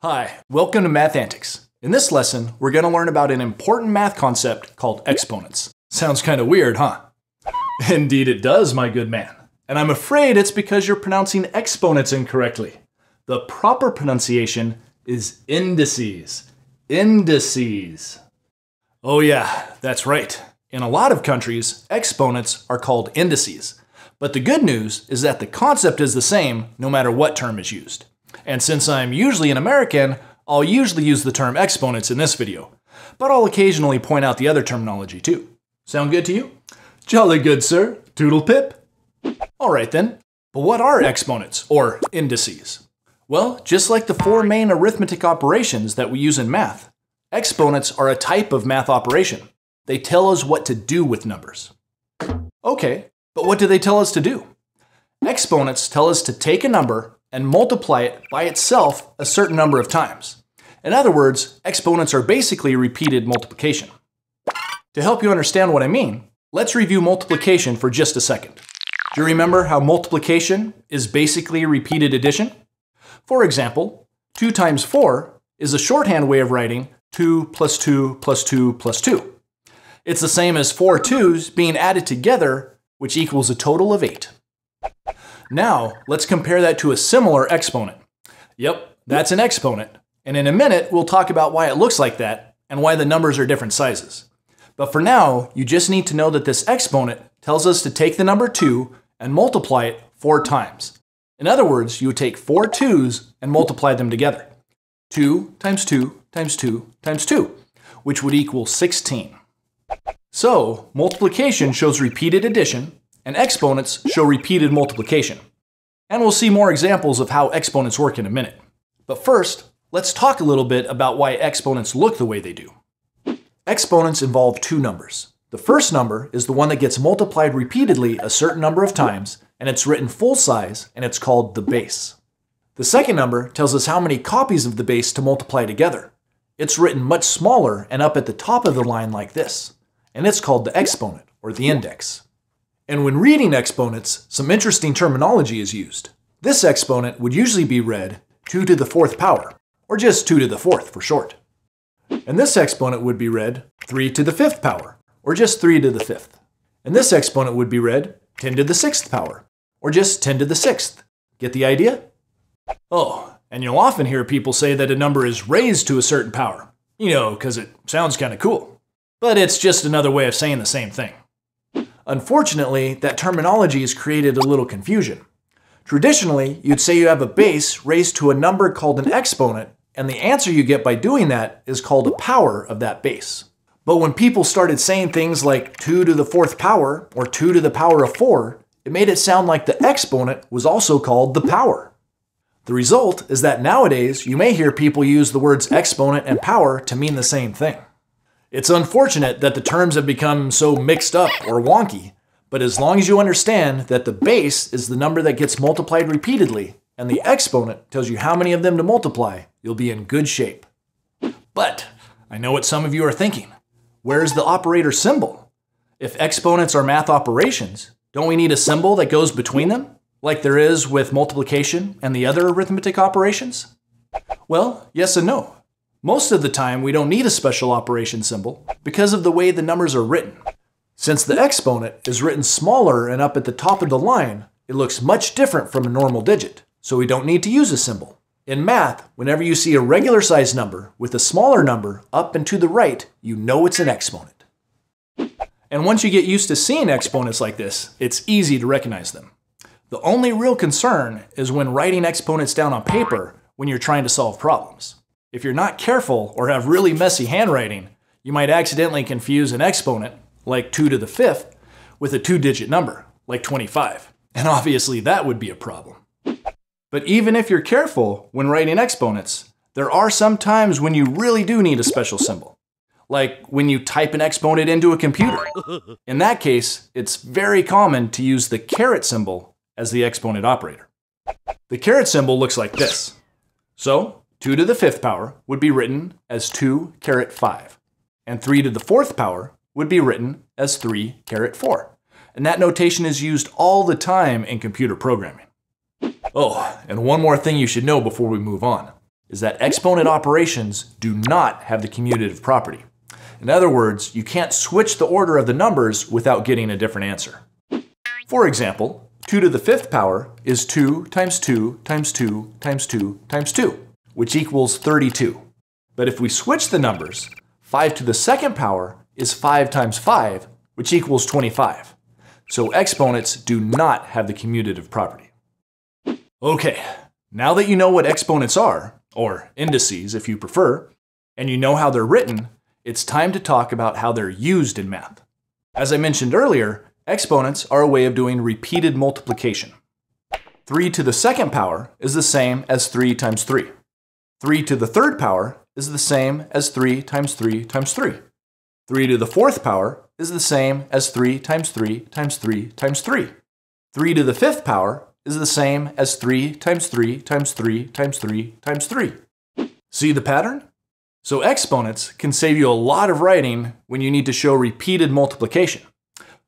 Hi, welcome to Math Antics. In this lesson, we're going to learn about an important math concept called exponents. Sounds kind of weird, huh? Indeed it does, my good man. And I'm afraid it's because you're pronouncing exponents incorrectly. The proper pronunciation is indices. Indices. Oh yeah, that's right. In a lot of countries, exponents are called indices. But the good news is that the concept is the same no matter what term is used. And since I'm usually an American, I'll usually use the term exponents in this video. But I'll occasionally point out the other terminology too. Sound good to you? Jolly good, sir. Toodle pip. Alright then. But what are exponents, or indices? Well, just like the four main arithmetic operations that we use in math, exponents are a type of math operation. They tell us what to do with numbers. Okay, but what do they tell us to do? Exponents tell us to take a number and multiply it by itself a certain number of times. In other words, exponents are basically repeated multiplication. To help you understand what I mean, let's review multiplication for just a second. Do you remember how multiplication is basically repeated addition? For example, 2 times 4 is a shorthand way of writing 2 plus 2 plus 2 plus 2. It's the same as four 2's being added together, which equals a total of 8. Now, let's compare that to a similar exponent. Yep, that's an exponent. And in a minute, we'll talk about why it looks like that and why the numbers are different sizes. But for now, you just need to know that this exponent tells us to take the number 2 and multiply it four times. In other words, you would take four 2's and multiply them together. 2 times 2 times 2 times 2, which would equal 16. So, multiplication shows repeated addition, and exponents show repeated multiplication. And we'll see more examples of how exponents work in a minute. But first, let's talk a little bit about why exponents look the way they do. Exponents involve two numbers. The first number is the one that gets multiplied repeatedly a certain number of times, and it's written full size, and it's called the base. The second number tells us how many copies of the base to multiply together. It's written much smaller and up at the top of the line like this, and it's called the exponent, or the index. And when reading exponents, some interesting terminology is used. This exponent would usually be read 2 to the fourth power, or just 2 to the fourth for short. And this exponent would be read 3 to the fifth power, or just 3 to the fifth. And this exponent would be read 10 to the sixth power, or just 10 to the sixth. Get the idea? Oh, and you'll often hear people say that a number is raised to a certain power. You know, because it sounds kind of cool. But it's just another way of saying the same thing. Unfortunately, that terminology has created a little confusion. Traditionally, you'd say you have a base raised to a number called an exponent, and the answer you get by doing that is called a power of that base. But when people started saying things like 2 to the fourth power or 2 to the power of 4, it made it sound like the exponent was also called the power. The result is that nowadays you may hear people use the words exponent and power to mean the same thing. It's unfortunate that the terms have become so mixed up or wonky, but as long as you understand that the base is the number that gets multiplied repeatedly, and the exponent tells you how many of them to multiply, you'll be in good shape. But I know what some of you are thinking. Where's the operator symbol? If exponents are math operations, don't we need a symbol that goes between them, like there is with multiplication and the other arithmetic operations? Well, yes and no. Most of the time, we don't need a special operation symbol because of the way the numbers are written. Since the exponent is written smaller and up at the top of the line, it looks much different from a normal digit, so we don't need to use a symbol. In math, whenever you see a regular sized number with a smaller number up and to the right, you know it's an exponent. And once you get used to seeing exponents like this, it's easy to recognize them. The only real concern is when writing exponents down on paper when you're trying to solve problems. If you're not careful or have really messy handwriting, you might accidentally confuse an exponent, like 2 to the fifth, with a two-digit number, like 25. And obviously that would be a problem. But even if you're careful when writing exponents, there are some times when you really do need a special symbol. Like when you type an exponent into a computer. In that case, it's very common to use the caret symbol as the exponent operator. The caret symbol looks like this. So 2 to the fifth power would be written as 2 caret 5, and 3 to the fourth power would be written as 3 caret 4. And that notation is used all the time in computer programming. Oh, and one more thing you should know before we move on. is that exponent operations do not have the commutative property. In other words, you can't switch the order of the numbers without getting a different answer. For example, 2 to the fifth power is 2 times 2 times 2 times 2 times 2, which equals 32. But if we switch the numbers, 5 to the second power is 5 times 5, which equals 25. So exponents do not have the commutative property. Okay, now that you know what exponents are, or indices if you prefer, and you know how they're written, it's time to talk about how they're used in math. As I mentioned earlier, exponents are a way of doing repeated multiplication. 3 to the second power is the same as 3 times 3. 3 to the third power is the same as 3 times 3 times 3. 3 to the fourth power is the same as 3 times 3 times 3 times 3. 3 to the fifth power is the same as 3 times 3 times 3 times 3 times 3. See the pattern? So exponents can save you a lot of writing when you need to show repeated multiplication.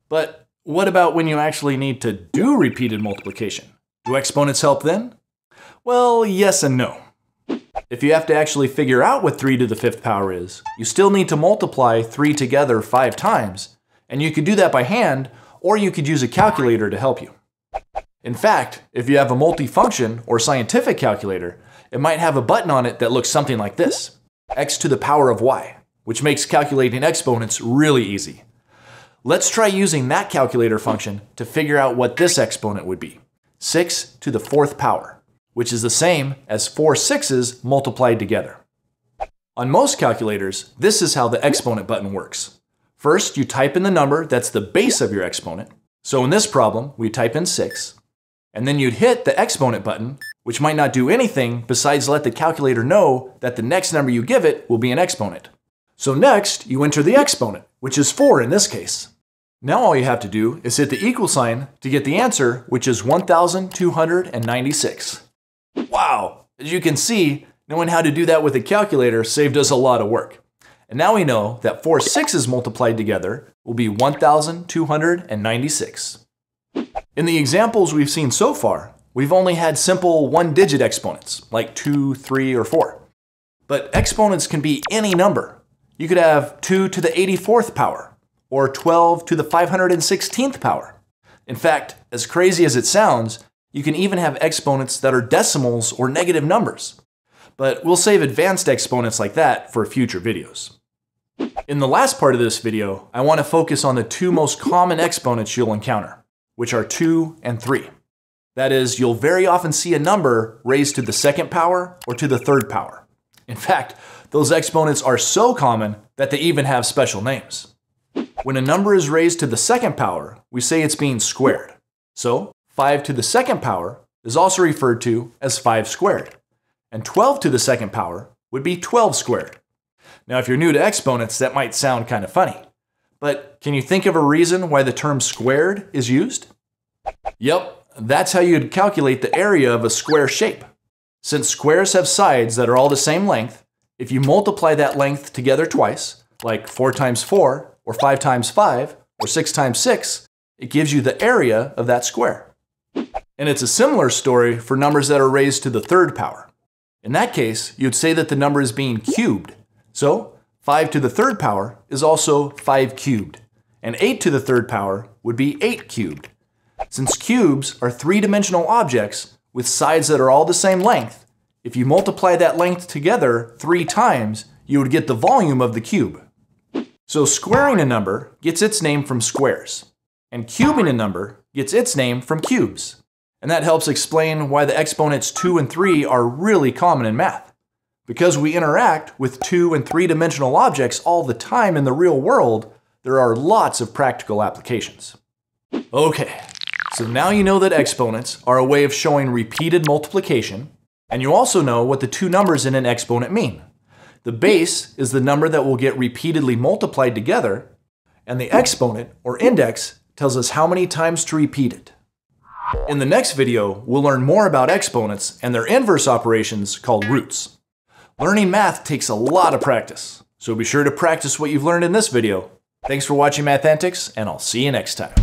But what about when you actually need to do repeated multiplication? Do exponents help then? Well, yes and no. If you have to actually figure out what 3 to the fifth power is, you still need to multiply 3 together 5 times, and you could do that by hand, or you could use a calculator to help you. In fact, if you have a multifunction or scientific calculator, it might have a button on it that looks something like this x to the power of y, which makes calculating exponents really easy. Let's try using that calculator function to figure out what this exponent would be. 6 to the fourth power, which is the same as four sixes multiplied together. On most calculators, this is how the exponent button works. First, you type in the number that's the base of your exponent. So in this problem, we type in 6, and then you'd hit the exponent button which might not do anything besides let the calculator know that the next number you give it will be an exponent. So next, you enter the exponent, which is 4 in this case. Now all you have to do is hit the equal sign to get the answer, which is 1,296. Wow! As you can see, knowing how to do that with a calculator saved us a lot of work. And now we know that four sixes multiplied together will be 1,296. In the examples we've seen so far, We've only had simple one-digit exponents, like 2, 3, or 4. But exponents can be any number. You could have 2 to the 84th power, or 12 to the 516th power. In fact, as crazy as it sounds, you can even have exponents that are decimals or negative numbers. But we'll save advanced exponents like that for future videos. In the last part of this video, I want to focus on the two most common exponents you'll encounter, which are 2 and 3. That is, you'll very often see a number raised to the second power or to the third power. In fact, those exponents are so common that they even have special names. When a number is raised to the second power, we say it's being squared. So 5 to the second power is also referred to as 5 squared. And 12 to the second power would be 12 squared. Now if you're new to exponents, that might sound kind of funny. But can you think of a reason why the term squared is used? Yep, that's how you'd calculate the area of a square shape. Since squares have sides that are all the same length, if you multiply that length together twice, like 4 times 4, or 5 times 5, or 6 times 6, it gives you the area of that square. And it's a similar story for numbers that are raised to the third power. In that case, you'd say that the number is being cubed. So, 5 to the third power is also 5 cubed. And 8 to the third power would be 8 cubed. Since cubes are three-dimensional objects with sides that are all the same length, if you multiply that length together three times, you would get the volume of the cube. So squaring a number gets its name from squares, and cubing a number gets its name from cubes. And that helps explain why the exponents 2 and 3 are really common in math. Because we interact with two and three dimensional objects all the time in the real world, there are lots of practical applications. Okay, so now you know that exponents are a way of showing repeated multiplication, and you also know what the two numbers in an exponent mean. The base is the number that will get repeatedly multiplied together, and the exponent, or index, tells us how many times to repeat it. In the next video, we'll learn more about exponents and their inverse operations called roots. Learning math takes a lot of practice, so be sure to practice what you've learned in this video. Thanks for watching Math Antics, and I'll see you next time.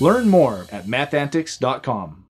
Learn more at mathantics.com.